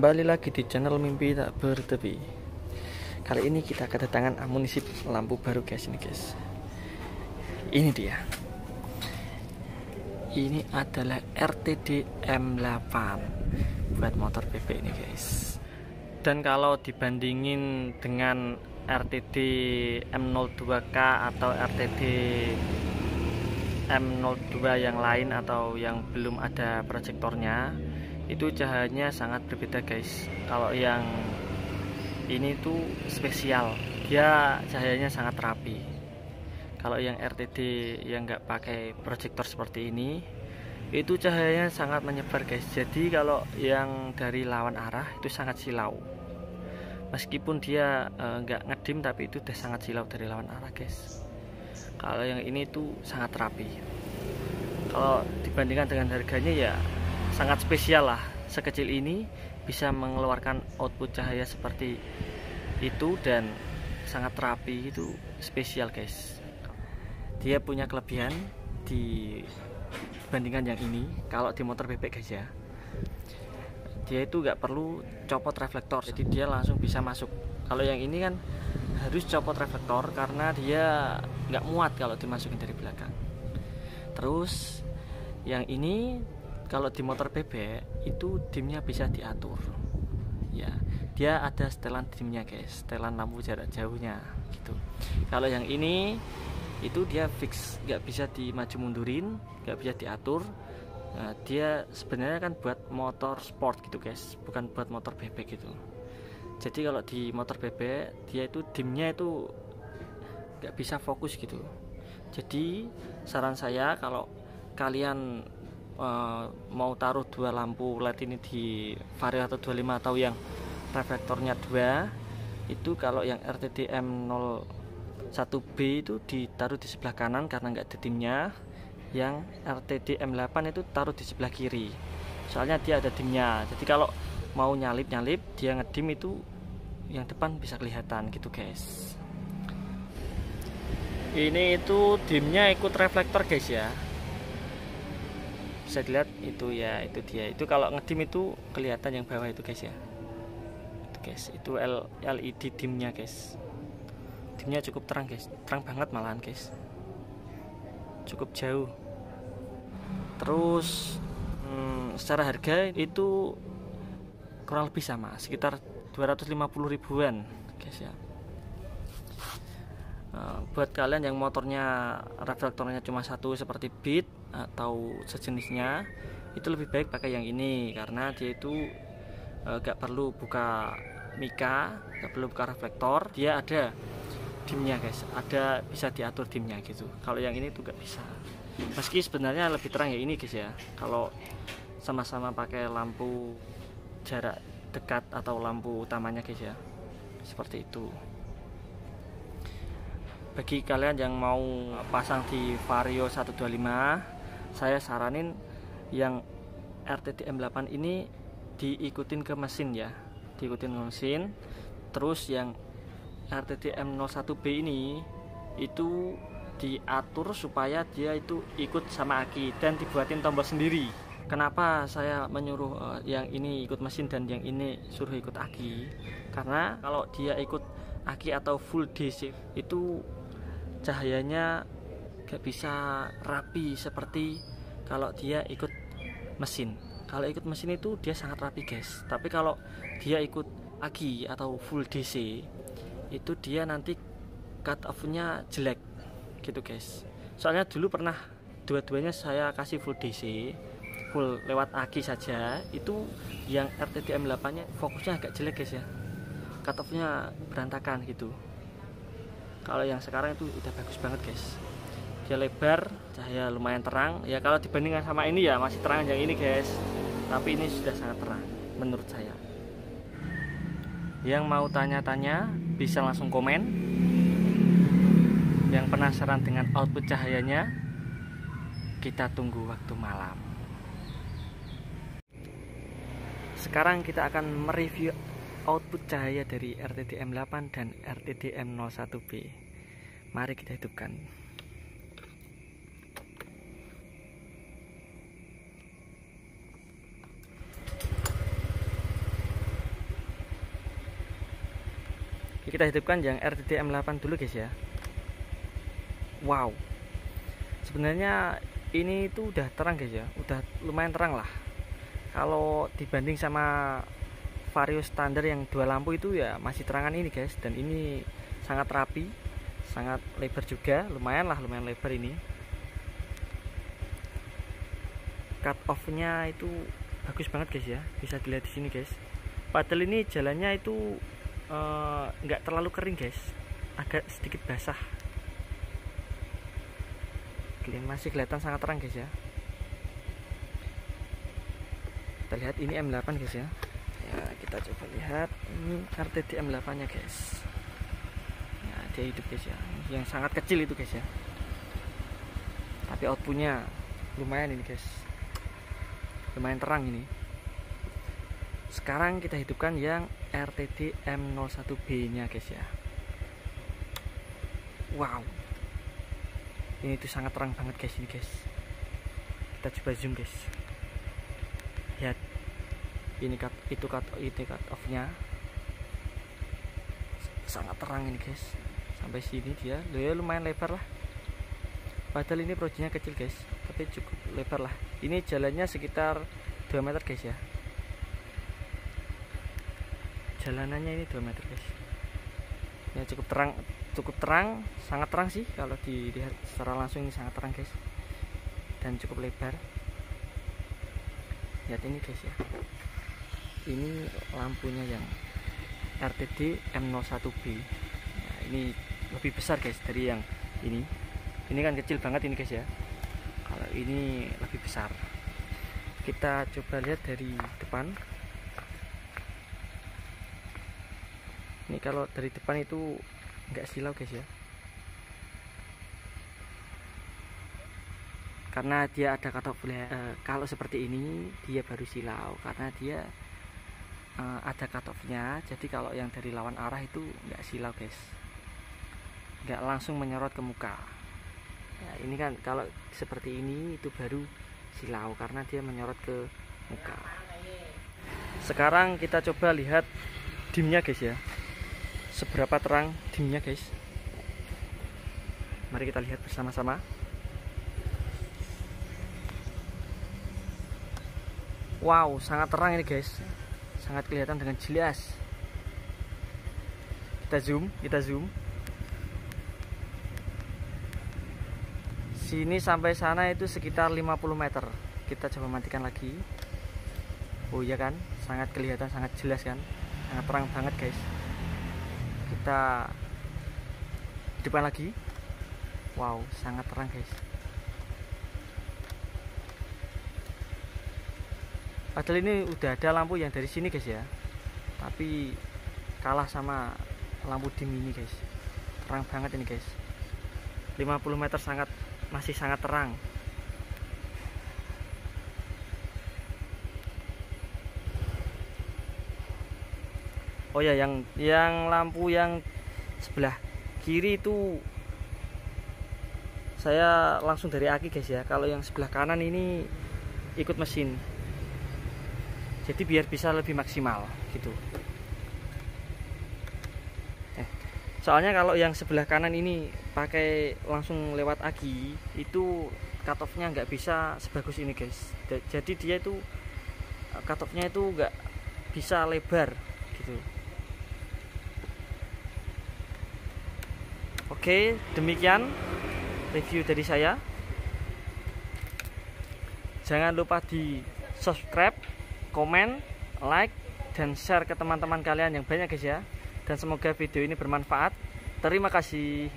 Kembali lagi di channel Mimpi Tak Bertepi. Kali ini kita kedatangan amunisi lampu baru guys ini guys. Ini dia. Ini adalah RTD M8 Buat motor bebek ini guys. Dan kalau dibandingin dengan RTD M02K atau RTD M02 yang lain atau yang belum ada proyektornya itu cahayanya sangat berbeda guys. Kalau yang ini tuh spesial. Dia cahayanya sangat rapi. Kalau yang RTD yang nggak pakai proyektor seperti ini itu cahayanya sangat menyebar guys. Jadi kalau yang dari lawan arah itu sangat silau. Meskipun dia eh, nggak e, ngedim tapi itu udah sangat silau dari lawan arah guys. Kalau yang ini tuh sangat rapi. Kalau dibandingkan dengan harganya ya sangat spesial lah. Sekecil ini bisa mengeluarkan output cahaya seperti itu dan sangat rapi itu spesial guys. Dia punya kelebihan dibandingkan yang ini. Kalau di motor bebek guys ya. Dia itu nggak perlu copot reflektor jadi dia langsung bisa masuk. Kalau yang ini kan harus copot reflektor karena dia nggak muat kalau dimasukin dari belakang. Terus yang ini kalau di motor bebek itu dimnya bisa diatur. Ya dia ada setelan dimnya guys. Setelan lampu jarak jauhnya gitu. Kalau yang ini itu dia fix nggak bisa dimaju mundurin nggak bisa diatur. Nah, dia sebenarnya kan buat motor sport gitu guys. Bukan buat motor bebek gitu. Jadi kalau di motor bebek dia itu dimnya itu nggak bisa fokus gitu. Jadi saran saya kalau kalian uh, mau taruh dua lampu LED ini di Vario atau 25 atau yang reflektornya dua itu kalau yang RTDM 01B itu ditaruh di sebelah kanan karena nggak ada dimnya. Yang RTD M8 itu taruh di sebelah kiri. Soalnya dia ada dimnya. Jadi kalau mau nyalip-nyalip dia ngedim itu yang depan bisa kelihatan gitu guys. Ini itu dimnya ikut reflektor guys ya bisa dilihat itu ya itu dia. Itu kalau ngedim itu kelihatan yang bawah itu guys ya. Itu guys itu LED dimnya guys. Dimnya cukup terang guys. Terang banget malahan guys. Cukup jauh. Terus hmm, secara harga itu kurang lebih sama sekitar 250 ribuan guys ya buat kalian yang motornya reflektornya cuma satu seperti Beat atau sejenisnya itu lebih baik pakai yang ini karena dia itu e, gak perlu buka mika gak perlu buka reflektor dia ada dimnya guys. Ada bisa diatur dimnya gitu. Kalau yang ini tuh gak bisa. Meski sebenarnya lebih terang ya ini guys ya. Kalau sama-sama pakai lampu jarak dekat atau lampu utamanya guys ya. Seperti itu bagi kalian yang mau pasang di Vario 125 saya saranin yang RTD M8 ini diikutin ke mesin ya. Diikutin ke mesin. Terus yang RTD M01B ini itu diatur supaya dia itu ikut sama aki dan dibuatin tombol sendiri. Kenapa saya menyuruh uh, yang ini ikut mesin dan yang ini suruh ikut aki? Karena kalau dia ikut aki atau full DC itu cahayanya gak bisa rapi seperti kalau dia ikut mesin. Kalau ikut mesin itu dia sangat rapi guys. Tapi kalau dia ikut agi atau full DC itu dia nanti cut off nya jelek gitu guys. Soalnya dulu pernah dua-duanya saya kasih full DC full lewat agi saja itu yang RTDM 8 nya fokusnya agak jelek guys ya. Cut off nya berantakan gitu kalau yang sekarang itu udah bagus banget guys. Dia lebar cahaya lumayan terang. Ya kalau dibandingkan sama ini ya masih terang yang ini guys. Tapi ini sudah sangat terang menurut saya. Yang mau tanya-tanya bisa langsung komen. Yang penasaran dengan output cahayanya kita tunggu waktu malam. Sekarang kita akan mereview output cahaya dari RTDM8 dan RTDM01B Mari kita hidupkan. kita hidupkan yang RTDM8 dulu guys ya. Wow. Sebenarnya ini tuh udah terang guys ya. Udah lumayan terang lah. Kalau dibanding sama vario standar yang dua lampu itu ya masih terangan ini guys. Dan ini sangat rapi sangat lebar juga lumayan lah lumayan lebar ini. Cut off nya itu bagus banget guys ya. Bisa dilihat di sini guys. Padahal ini jalannya itu eh, nggak uh, terlalu kering guys. Agak sedikit basah. Kalian masih kelihatan sangat terang guys ya. Kita lihat ini M8 guys ya. Ya kita coba lihat ini RTD M8 nya guys dia hidup guys ya. Yang sangat kecil itu guys ya. Tapi outputnya lumayan ini guys. Lumayan terang ini. Sekarang kita hidupkan yang RTD M01B nya guys ya. Wow. Ini tuh sangat terang banget guys ini guys. Kita coba zoom guys. Lihat. Ini cut itu cut itu cut off nya sangat terang ini guys sampai sini dia. Ya lumayan lebar lah. Padahal ini projectnya kecil guys. Tapi cukup lebar lah. Ini jalannya sekitar 2 meter guys ya. Jalanannya ini 2 meter guys. Ya cukup terang cukup terang sangat terang sih. Kalau dilihat secara langsung ini sangat terang guys. Dan cukup lebar. Lihat ini guys ya. Ini lampunya yang RTD M01B nah, ini lebih besar guys dari yang ini. Ini kan kecil banget ini guys ya. Kalau ini lebih besar. Kita coba lihat dari depan. Ini kalau dari depan itu nggak silau guys ya. Karena dia ada kata boleh uh, kalau seperti ini dia baru silau. Karena dia uh, ada cut jadi kalau yang dari lawan arah itu nggak silau guys nggak langsung menyorot ke muka. Ya, ini kan kalau seperti ini itu baru silau karena dia menyorot ke muka. Sekarang kita coba lihat dimnya guys ya. Seberapa terang dimnya guys. Mari kita lihat bersama-sama. Wow sangat terang ini guys. Sangat kelihatan dengan jelas. Kita zoom kita zoom sini sampai sana itu sekitar 50 meter. Kita coba matikan lagi. Oh iya kan? Sangat kelihatan sangat jelas kan? Sangat terang banget guys. Kita depan lagi. Wow sangat terang guys. Padahal ini udah ada lampu yang dari sini guys ya. Tapi kalah sama lampu dim ini guys. Terang banget ini guys. 50 meter sangat masih sangat terang. Oh ya yang yang lampu yang sebelah kiri itu saya langsung dari aki guys ya. Kalau yang sebelah kanan ini ikut mesin. Jadi biar bisa lebih maksimal gitu. Eh, soalnya kalau yang sebelah kanan ini pakai langsung lewat aki itu cut off-nya nggak bisa sebagus ini guys jadi dia itu cut off-nya itu nggak bisa lebar gitu Oke, demikian review dari saya. Jangan lupa di subscribe, komen, like, dan share ke teman-teman kalian yang banyak guys ya. Dan semoga video ini bermanfaat. Terima kasih.